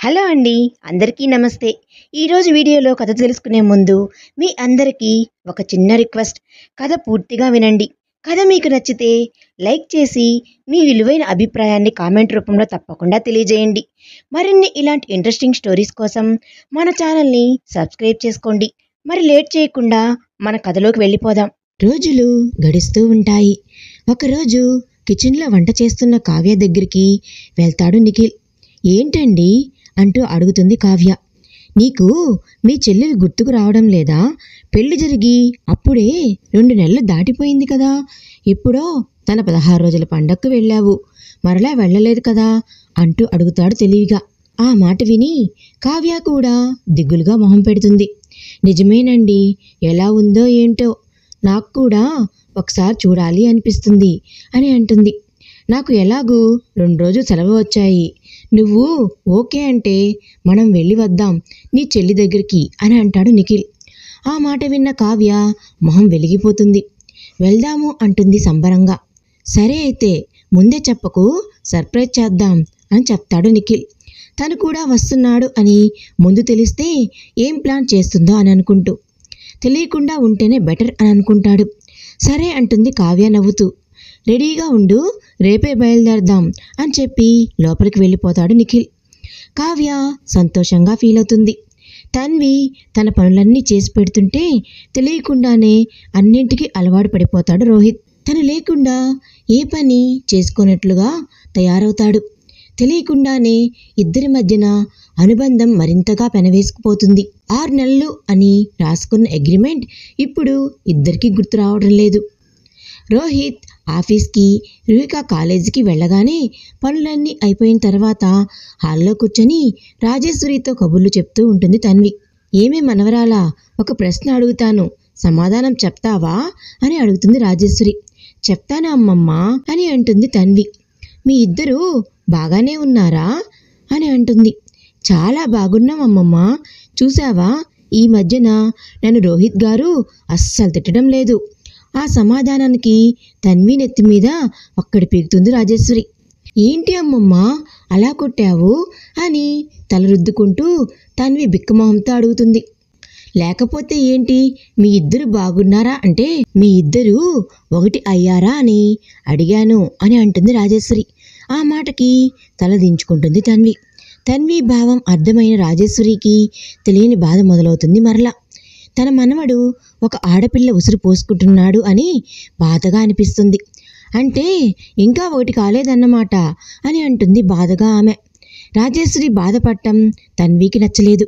Hello అండి అందరికీ నమస్తే. ఈరోజు వీడియోలో కథ తెలుసుకునే ముందు మీ అందరికీ ఒక చిన్న రిక్వెస్ట్. కథ పూర్తిగా వినండి. కథ మీకు నచ్చితే లైక్ చేసి మీ విలువైన అభిప్రాయాన్ని కామెంట్ రూపంలో తప్పకుండా తెలియజేయండి. మరిన్ని ఇలాంటి ఇంట్రెస్టింగ్ స్టోరీస్ కోసం మన ఛానల్ని సబ్స్క్రైబ్ చేసుకోండి. మరి లేట్ చేయకుండా మన కథలోకి వెళ్ళిపోదాం. రోజులు గడుస్తూ ఉంటాయి. ఒకరోజు కిచెన్లో వంట చేస్తున్న కావ్య దగ్గరికి వెళ్తాడు నిఖిల్. ఏంటండి అంటూ అడుగుతుంది కావ్య. నీకు మీ చెల్లెలు గుర్తుకు రావడం లేదా? పెళ్ళి జరిగి అప్పుడే రెండు నెలలు దాటిపోయింది కదా. ఎప్పుడో తన పదహారు రోజుల పండక్కు వెళ్ళావు. మరలా వెళ్ళలేదు కదా అంటూ అడుగుతాడు తెలివిగా. ఆ మాట విని కావ్య కూడా దిగులుగా మొహం పెడుతుంది. నిజమేనండి ఎలా ఉందో ఏంటో నాకు కూడా ఒకసారి చూడాలి అనిపిస్తుంది అని అంటుంది. నాకు ఎలాగూ రెండు రోజులు సెలవు వచ్చాయి. నువ్వు ఓకే అంటే మనం వెళ్ళి వద్దాం నీ చెల్లి దగ్గరికి అని అంటాడు నిఖిల్. ఆ మాట విన్న కావ్య మొహం వెలిగిపోతుంది. వెళ్దాము అంటుంది సంబరంగా. సరే అయితే ముందే చెప్పకు సర్ప్రైజ్ చేద్దాం అని చెప్తాడు నిఖిల్. తను కూడా వస్తున్నాడు అని ముందు తెలిస్తే ఏం ప్లాన్ చేస్తుందో అని అనుకుంటూ. తెలియకుండా ఉంటేనే బెటర్ అని అనుకుంటాడు. సరే అంటుంది కావ్య నవ్వుతూ. రెడీగా ఉండు రేపే బయలుదేరదాం అని చెప్పి లోపలికి వెళ్ళిపోతాడు నిఖిల్. కావ్య సంతోషంగా ఫీల్ అవుతుంది. తన్వి తన పనులన్నీ చేసి పెడుతుంటే తెలియకుండానే అన్నింటికీ అలవాటు పడిపోతాడు రోహిత్. తను లేకుండా ఏ పని చేసుకున్నట్లుగా తయారవుతాడు. తెలియకుండానే ఇద్దరి మధ్యన అనుబంధం మరింతగా పెనవేసుకుపోతుంది. ఆరు నెలలు అని రాసుకున్న అగ్రిమెంట్ ఇప్పుడు ఇద్దరికీ గుర్తు రావడం లేదు. రోహిత్ ఆఫీస్కి రుహిక కాలేజీకి వెళ్ళగానే పనులన్నీ అయిపోయిన తర్వాత హాల్లో కూర్చొని రాజేశ్వరితో కబుర్లు చెప్తూ ఉంటుంది తన్వి. ఏమే మనవరాలా ఒక ప్రశ్న అడుగుతాను. సమాధానం చెప్తావా? అని అడుగుతుంది రాజేశ్వరి. చెప్తాను అమ్మమ్మ? అని అంటుంది తన్వి. మీ ఇద్దరు బాగానే ఉన్నారా? అని అంటుంది. చాలా బాగున్నాం అమ్మమ్మ. చూసావా ఈ మధ్యన నన్ను రోహిత్ గారు అస్సలు తిట్టడం లేదు. ఆ సమాధానానికి తన్వి నెత్తి మీద ఒక్కడి పెరుగుతుంది రాజేశ్వరి. ఏంటి అమ్మమ్మ అలా కొట్టావు? అని తల రుద్దుకుంటూ తన్వి బిక్కమొహంతో అడుగుతుంది. లేకపోతే ఏంటి మీ ఇద్దరు బాగున్నారా అంటే మీ ఇద్దరు ఒకటి అయ్యారా అని అడిగాను అని అంటుంది రాజేశ్వరి. ఆ మాటకి తల దించుకుంటుంది తన్వి. తన్వి భావం అర్థమైన రాజేశ్వరికి తెలియని బాధ మొదలవుతుంది మరలా. తన మనవడు ఒక ఆడపిల్ల ఉసురు పోసుకుంటున్నాడు అని బాధగా అనిపిస్తుంది. అంటే ఇంకా ఒకటి కాలేదన్నమాట అని అంటుంది బాధగా ఆమె. రాజేశ్వరి బాధపడటం తన్వికి నచ్చలేదు.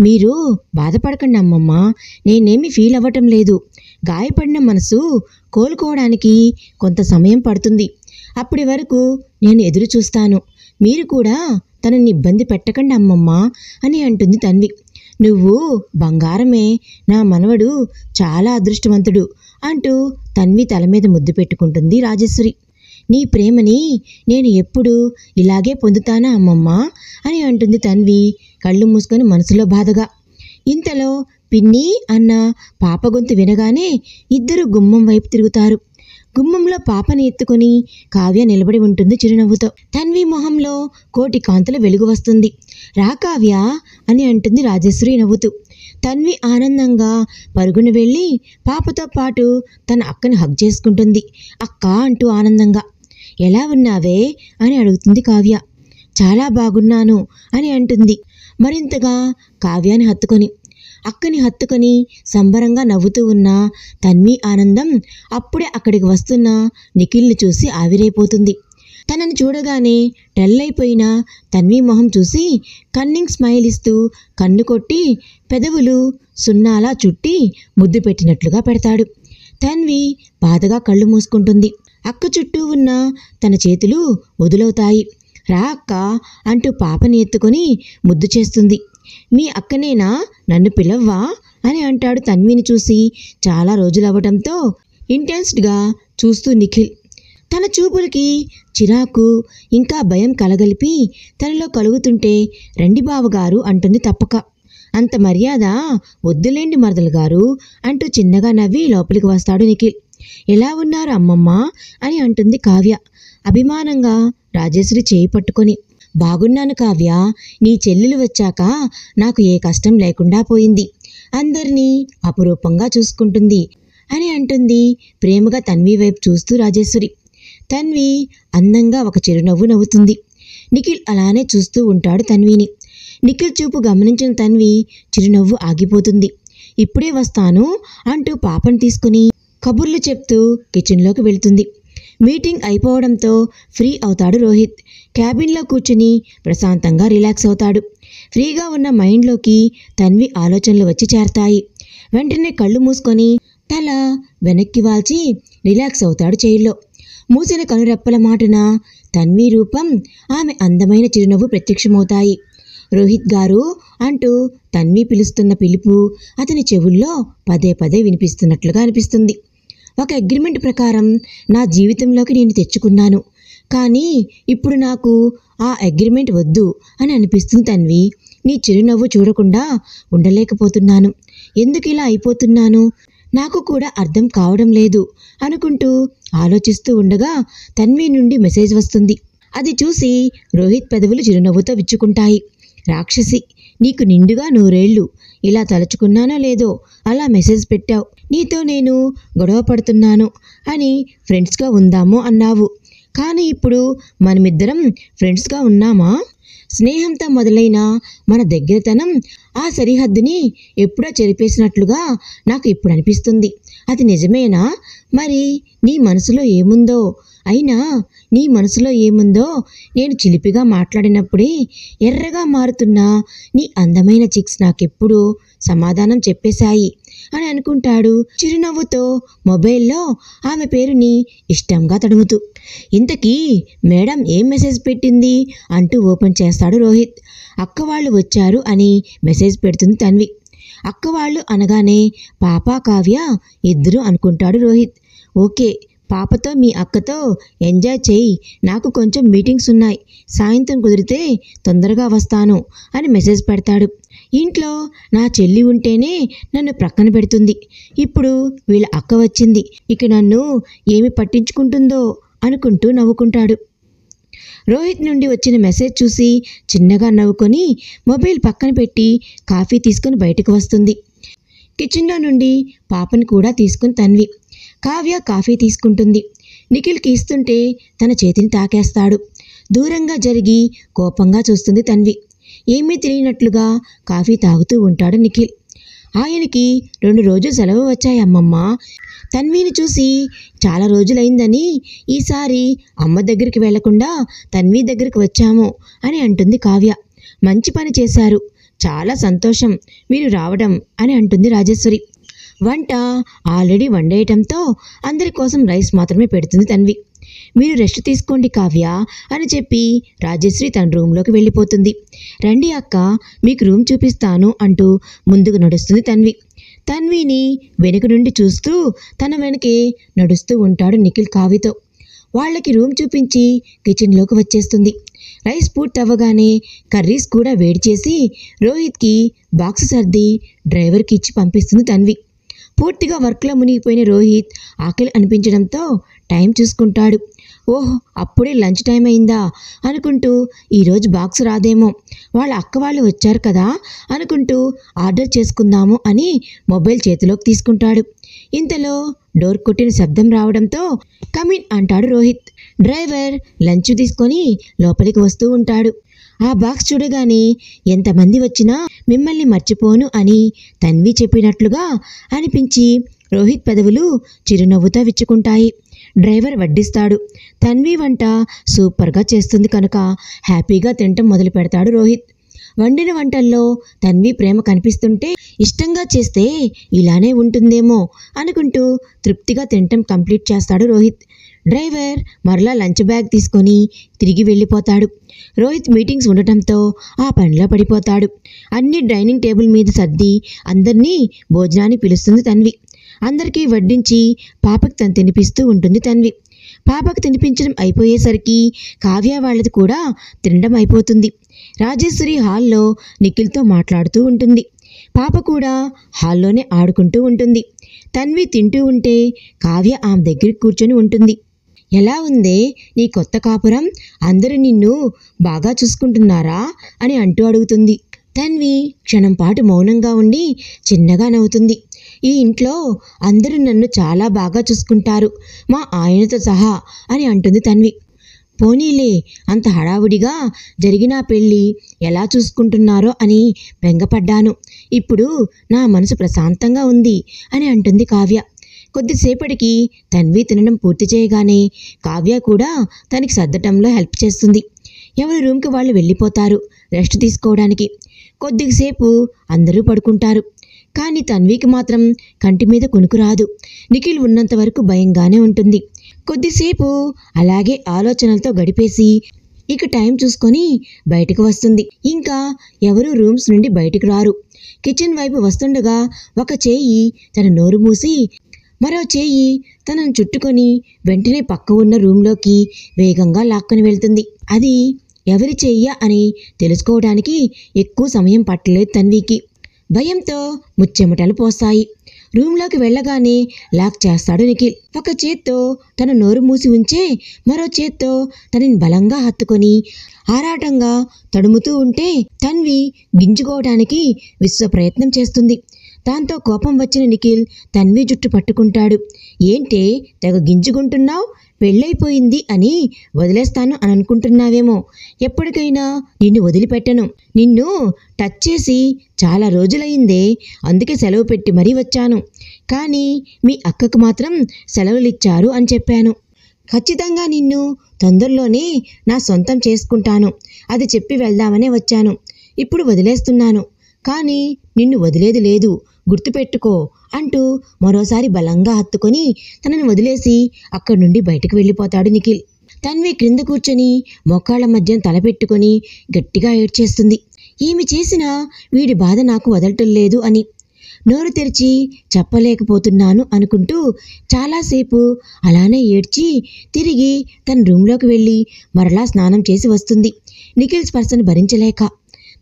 మీరు బాధపడకండి అమ్మమ్మ నేనేమి ఫీల్ అవ్వటం లేదు. గాయపడిన మనసు కోలుకోవడానికి కొంత సమయం పడుతుంది. అప్పటి వరకు నేను ఎదురు చూస్తాను మీరు కూడా తనని ఇబ్బంది పెట్టకండి అమ్మమ్మ అని అంటుంది తన్వి. నువ్వు బంగారమే నా మనవడు చాలా అదృష్టవంతుడు అంటూ తన్వి తల మీద ముద్దు పెట్టుకుంటుంది రాజేశ్వరి. నీ ప్రేమని నేను ఎప్పుడు ఇలాగే పొందుతానా అమ్మమ్మ? అని అంటుంది తన్వి కళ్ళు మూసుకొని మనసులో బాధగా. ఇంతలో పిన్ని అన్న పాప గొంతు వినగానే ఇద్దరు గుమ్మం వైపు తిరుగుతారు. గుమ్మంలో పాపని ఎత్తుకొని కావ్య నిలబడి ఉంటుంది చిరునవ్వుతో. తన్వి మొహంలో కోటి కాంతుల వెలుగు వస్తుంది. రా కావ్య అని అంటుంది రాజేశ్వరి నవ్వుతూ. తన్వి ఆనందంగా పరుగున వెళ్ళి పాపతో పాటు తన అక్కని హగ్ చేసుకుంటుంది. అక్క అంటూ ఆనందంగా. ఎలా ఉన్నావే అని అడుగుతుంది కావ్య. చాలా బాగున్నాను అని అంటుంది. మరింతగా కావ్యాన్ని హత్తుకొని. అక్కని హత్తుకొని సంబరంగా నవ్వుతూ ఉన్న తన్వి ఆనందం అప్పుడే అక్కడికి వస్తున్న నిఖిల్ని చూసి ఆవిరైపోతుంది. తనని చూడగానే టెల్లైపోయిన తన్వి మొహం చూసి కన్నింగ్ స్మైల్ ఇస్తూ కన్ను కొట్టి పెదవులు సున్నాలా చుట్టి ముద్దు పెట్టినట్లుగా పెడతాడు. తన్వి బాధగా కళ్ళు మూసుకుంటుంది. అక్క చుట్టూ ఉన్న తన చేతులు వదులవుతాయి. రా అక్క అంటూ పాపని ఎత్తుకొని ముద్దు చేస్తుంది. మీ అక్కనేనా? నన్ను పిలవ్వా? అని అంటాడు తన్విని చూసి. చాలా రోజులవ్వటంతో ఇంటెన్స్డ్గా చూస్తూ నిఖిల్. తన చూపులకి చిరాకు ఇంకా భయం కలగలిపి తనలో కలుగుతుంటే రండి బావగారు అంటుంది తప్పక. అంత మర్యాద వద్దులేండి మరదలు గారు అంటూ చిన్నగా నవ్వి లోపలికి వస్తాడు నిఖిల్. ఎలా ఉన్నారు అమ్మమ్మ? అని అంటుంది కావ్య. అభిమానంగా రాజేశ్వరి చేయి పట్టుకొని. బాగున్నాను కావ్య. నీ చెల్లెలు వచ్చాక నాకు ఏ కష్టం లేకుండా పోయింది. అందరినీ అపురూపంగా చూసుకుంటుంది అని అంటుంది ప్రేమగా తన్వి వైపు చూస్తూ రాజేశ్వరి. తన్వి అందంగా ఒక చిరునవ్వు నవ్వుతుంది. నిఖిల్ అలానే చూస్తూ ఉంటాడు తన్విని. నిఖిల్ చూపు గమనించిన తన్వి చిరునవ్వు ఆగిపోతుంది. ఇప్పుడే వస్తాను అంటూ పాపను తీసుకుని కబుర్లు చెప్తూ కిచెన్లోకి వెళ్తుంది. మీటింగ్ అయిపోవడంతో ఫ్రీ అవుతాడు రోహిత్. క్యాబిన్లో కూర్చుని ప్రశాంతంగా రిలాక్స్ అవుతాడు. ఫ్రీగా ఉన్న మైండ్లోకి తన్వి ఆలోచనలు వచ్చి చేరతాయి. వెంటనే కళ్ళు మూసుకొని తల వెనక్కి వాల్చి రిలాక్స్ అవుతాడు చైర్లో. మూసిన కనురెప్పల మాటున తన్వి రూపం ఆమె అందమైన చిరునవ్వు ప్రత్యక్షమవుతాయి. రోహిత్ గారు అంటూ తన్వి పిలుస్తున్న పిలుపు అతని చెవుల్లో పదే పదే వినిపిస్తున్నట్లుగా అనిపిస్తుంది. ఒక అగ్రిమెంట్ ప్రకారం నా జీవితంలోకి నేను తెచ్చుకున్నాను. కానీ ఇప్పుడు నాకు ఆ అగ్రిమెంట్ వద్దు అని అనిపిస్తుంది తన్వి. నీ చిరునవ్వు చూడకుండా ఉండలేకపోతున్నాను. ఎందుకు ఇలా అయిపోతున్నాను? నాకు కూడా అర్థం కావడం లేదు అనుకుంటూ ఆలోచిస్తూ ఉండగా తన్వి నుండి మెసేజ్ వస్తుంది. అది చూసి రోహిత్ పెదవులు చిరునవ్వుతో విచ్చుకుంటాయి. రాక్షసి నీకు నిండుగా నూరేళ్ళు ఇలా తలుచుకున్నానో లేదో అలా మెసేజ్ పెట్టావు. నీతో నేను గొడవ పడుతున్నాను అని ఫ్రెండ్స్గా ఉందాము అన్నావు. కానీ ఇప్పుడు మనమిద్దరం ఫ్రెండ్స్గా ఉన్నామా? స్నేహంతో మొదలైన మన దగ్గరతనం ఆ సరిహద్దుని ఎప్పుడో చెరిపేసినట్లుగా నాకు ఇప్పుడు అనిపిస్తుంది. అది నిజమేనా? మరి నీ మనసులో ఏముందో అయినా నీ మనసులో ఏముందో నేను చిలిపిగా మాట్లాడినప్పుడే ఎర్రగా మారుతున్న నీ అందమైన చిక్స్ నాకెప్పుడు సమాధానం చెప్పేశాయి అని అనుకుంటాడు. చిరునవ్వుతో మొబైల్లో ఆమె పేరుని ఇష్టంగా తడుముతూ ఇంతకీ మేడం ఏం మెసేజ్ పెట్టింది? అంటూ ఓపెన్ చేస్తాడు రోహిత్. అక్క వాళ్ళు వచ్చారు అని మెసేజ్ పెడుతుంది తన్వి. అక్క వాళ్ళు అనగానే పాప కావ్య ఇద్దరు అనుకుంటాడు రోహిత్. ఓకే పాపతో మీ అక్కతో ఎంజాయ్ చేయి. నాకు కొంచెం మీటింగ్స్ ఉన్నాయి. సాయంత్రం కుదిరితే తొందరగా వస్తాను అని మెసేజ్ పెడతాడు. ఇంట్లో నా చెల్లి ఉంటేనే నన్ను ప్రక్కన పెడుతుంది. ఇప్పుడు వీళ్ళ అక్క వచ్చింది. ఇక నన్ను ఏమి పట్టించుకుంటుందో అనుకుంటూ నవ్వుకుంటాడు. రోహిత్ నుండి వచ్చిన మెసేజ్ చూసి చిన్నగా నవ్వుకొని మొబైల్ పక్కన పెట్టి కాఫీ తీసుకుని బయటకు వస్తుంది. కిచెన్లో నుండి పాపని కూడా తీసుకుని తన్వి. కావ్య కాఫీ తీసుకుంటుంది. నిఖిల్కి ఇస్తుంటే తన చేతిని తాకేస్తాడు. దూరంగా జరిగి కోపంగా చూస్తుంది తన్వి. ఏమీ తెలియనట్లుగా కాఫీ తాగుతూ ఉంటాడు నిఖిల్. ఆయనకి రెండు రోజులు సెలవు వచ్చాయి అమ్మమ్మ. తన్విని చూసి చాలా రోజులైందని ఈసారి అమ్మ దగ్గరికి వెళ్ళకుండా తన్వి దగ్గరికి వచ్చాము అని అంటుంది కావ్య. మంచి పని చేశారు. చాలా సంతోషం. మీరు రావడం అని అంటుంది రాజేశ్వరి. వంట ఆల్రెడీ వండేయటంతో అందరి కోసం రైస్ మాత్రమే పెడుతుంది తన్వి. మీరు రెస్ట్ తీసుకోండి కావ్య అని చెప్పి రాజశ్రీ తన రూమ్లోకి వెళ్ళిపోతుంది. రండి అక్క మీకు రూమ్ చూపిస్తాను అంటూ ముందుకు నడుస్తుంది తన్వి. తన్విని వెనుక నుండి చూస్తూ తన వెనకే నడుస్తూ ఉంటాడు నిఖిల్ కావ్యతో. వాళ్ళకి రూమ్ చూపించి కిచెన్లోకి వచ్చేస్తుంది. రైస్ పూర్తి అవ్వగానే కర్రీస్ కూడా వేడి చేసి రోహిత్కి బాక్స్ సర్ది డ్రైవర్కి ఇచ్చి పంపిస్తుంది తన్వి. పూర్తిగా వర్క్లో మునిగిపోయిన రోహిత్ ఆకలి అనిపించడంతో టైం చూసుకుంటాడు. ఓహ్ అప్పుడే లంచ్ టైం అయిందా? అనుకుంటూ ఈరోజు బాక్స్ రాదేమో. వాళ్ళ అక్క వాళ్ళు వచ్చారు కదా? అనుకుంటూ ఆర్డర్ చేసుకుందాము అని మొబైల్ చేతిలోకి తీసుకుంటాడు. ఇంతలో డోర్ కొట్టిన శబ్దం రావడంతో కమిన్ అంటాడు రోహిత్. డ్రైవర్ లంచ్ తీసుకొని లోపలికి వస్తూ ఉంటాడు. ఆ బాక్స్ చూడగానే ఎంతమంది వచ్చినా మిమ్మల్ని మర్చిపోను అని తన్వి చెప్పినట్లుగా అనిపించి రోహిత్ పెదవులు చిరునవ్వుతో విచ్చుకుంటాయి. డ్రైవర్ వడ్డిస్తాడు. తన్వి వంట సూపర్గా చేస్తుంది కనుక హ్యాపీగా తినటం మొదలు పెడతాడు రోహిత్. వండిన వంటల్లో తన్వి ప్రేమ కనిపిస్తుంటే ఇష్టంగా చేస్తే ఇలానే ఉంటుందేమో అనుకుంటూ తృప్తిగా తినటం కంప్లీట్ చేస్తాడు రోహిత్. డ్రైవర్ మరలా లంచ్ బ్యాగ్ తీసుకొని తిరిగి వెళ్ళిపోతాడు. రోహిత్ మీటింగ్స్ ఉండటంతో ఆ పనిలో పడిపోతాడు. అన్ని డైనింగ్ టేబుల్ మీద సర్ది అందరినీ భోజనానికి పిలుస్తుంది తన్వి. అందరికీ వడ్డించి పాపకు తను తినిపిస్తూ ఉంటుంది తన్వి. పాపకు తినిపించడం అయిపోయేసరికి కావ్య వాళ్ళది కూడా తినడం అయిపోతుంది. రాజేశ్వరి హాల్లో నిఖిల్తో మాట్లాడుతూ ఉంటుంది. పాప కూడా హాల్లోనే ఆడుకుంటూ ఉంటుంది. తన్వి తింటూ ఉంటే కావ్య ఆమె దగ్గరికి కూర్చొని ఉంటుంది. ఎలా ఉందే నీ కొత్త కాపురం? అందరూ నిన్ను బాగా చూసుకుంటున్నారా? అని అంటూ అడుగుతుంది. తన్వి క్షణం పాటు మౌనంగా ఉండి చిన్నగా నవ్వుతుంది. ఈ ఇంట్లో అందరూ నన్ను చాలా బాగా చూసుకుంటారు. మా ఆయనతో సహా అని అంటుంది తన్వి. పోనీలే అంత హడావుడిగా జరిగిన పెళ్ళి ఎలా చూసుకుంటున్నారో అని బెంగపడ్డాను. ఇప్పుడు నా మనసు ప్రశాంతంగా ఉంది అని అంటుంది కావ్య. కొద్దిసేపటికి తన్వి తినడం పూర్తి చేయగానే కావ్య కూడా తనకి సర్దటంలో హెల్ప్ చేస్తుంది. ఎవరి రూమ్కి వాళ్ళు వెళ్ళిపోతారు రెస్ట్ తీసుకోవడానికి. కొద్దిసేపు అందరూ పడుకుంటారు. కానీ తన్వికి మాత్రం కంటి మీద కొనుకు రాదు. నిఖిల్ ఉన్నంత వరకు భయంగానే ఉంటుంది. కొద్దిసేపు అలాగే ఆలోచనలతో గడిపేసి ఇక టైం చూసుకొని బయటకు వస్తుంది. ఇంకా ఎవరు రూమ్స్ నుండి బయటకు రారు. కిచెన్ వైపు వస్తుండగా ఒక చేయి తన నోరు మూసి మరో చేయి తనను చుట్టుకొని వెంటనే పక్క ఉన్న రూమ్లోకి వేగంగా లాక్కొని వెళ్తుంది. అది ఎవరి చెయ్య అని తెలుసుకోవడానికి ఎక్కువ సమయం పట్టలేదు తన్వికి. భయంతో ముచ్చెమటలు పోస్తాయి. రూమ్లోకి వెళ్ళగానే లాక్ చేస్తాడు నిఖిల్. ఒక చేత్తో తన నోరు మూసి ఉంచే మరో చేత్తో తనని బలంగా హత్తుకొని ఆరాటంగా తడుముతూ ఉంటే తన్వి గింజుకోవడానికి విశ్వ ప్రయత్నం చేస్తుంది. దాంతో కోపం వచ్చిన నిఖిల్ తన్వి జుట్టు పట్టుకుంటాడు. ఏంటే తెగ గింజుకుంటున్నావు? పెళ్ళైపోయింది అని వదిలేస్తాను అని అనుకుంటున్నావేమో ఎప్పటికైనా నిన్ను వదిలిపెట్టను. నిన్ను టచ్ చేసి చాలా రోజులైందే అందుకే సెలవు పెట్టి మరీ వచ్చాను. కానీ మీ అక్కకు మాత్రం సెలవులిచ్చారు అని చెప్పాను. ఖచ్చితంగా నిన్ను తొందరలోనే నా సొంతం చేసుకుంటాను. అది చెప్పి వెళ్దామనే వచ్చాను. ఇప్పుడు వదిలేస్తున్నాను. కానీ నిన్ను వదిలేది లేదు. గుర్తుపెట్టుకో అంటూ మరోసారి బలంగా హత్తుకొని తనని వదిలేసి అక్కడి నుండి బయటకు వెళ్ళిపోతాడు నిఖిల్. తన్వి క్రింద కూర్చొని మొక్కాళ్ళ మధ్య తలపెట్టుకొని గట్టిగా ఏడ్చేస్తుంది. ఏమి చేసినా వీడి బాధ నాకు వదలటం లేదు అని నోరు తెరిచి చెప్పలేకపోతున్నాను అనుకుంటూ చాలాసేపు అలానే ఏడ్చి తిరిగి తన రూమ్లోకి వెళ్ళి మరలా స్నానం చేసి వస్తుంది. నిఖిల్ స్పర్శను భరించలేక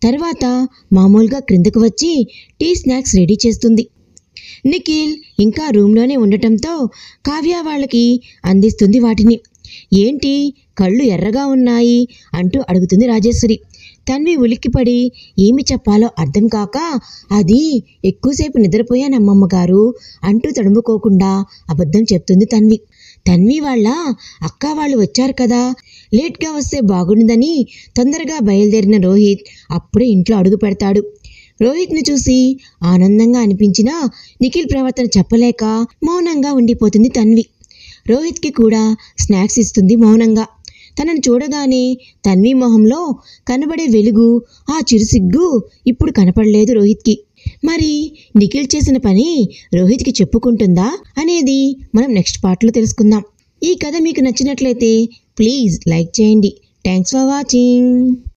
తర్వాత మామూలుగా క్రిందకు వచ్చి టీ స్నాక్స్ రెడీ చేస్తుంది. నిఖిల్ ఇంకా రూమ్లోనే ఉండటంతో కావ్య వాళ్ళకి అందిస్తుంది వాటిని. ఏంటి కళ్ళు ఎర్రగా ఉన్నాయి అంటూ అడుగుతుంది రాజేశ్వరి. తన్వి ఉలిక్కిపడి ఏమి చెప్పాలో అర్థం కాక అది ఎక్కువసేపు నిద్రపోయానమ్మమ్మ గారు అంటూ తడుముకోకుండా అబద్ధం చెప్తుంది తన్వి. తన్వి వాళ్ళ అక్క వాళ్ళు వచ్చారు కదా లేట్గా వస్తే బాగుండదని తొందరగా బయలుదేరిన రోహిత్ అప్పుడే ఇంట్లో అడుగు పెడతాడు. రోహిత్ని చూసి ఆనందంగా అనిపించినా నిఖిల్ ప్రవర్తన చెప్పలేక మౌనంగా ఉండిపోతుంది తన్వి. రోహిత్కి కూడా స్నాక్స్ ఇస్తుంది మౌనంగా. తనను చూడగానే తన్వి మొహంలో కనబడే వెలుగు ఆ చిరుసిగ్గు ఇప్పుడు కనపడలేదు రోహిత్కి. మరి నిఖిల్ చేసిన పని రోహిత్కి చెప్పుకుంటుందా అనేది మనం నెక్స్ట్ పార్ట్లో తెలుసుకుందాం. ఈ కథ మీకు నచ్చినట్లయితే Please like Chandy. Thanks for watching.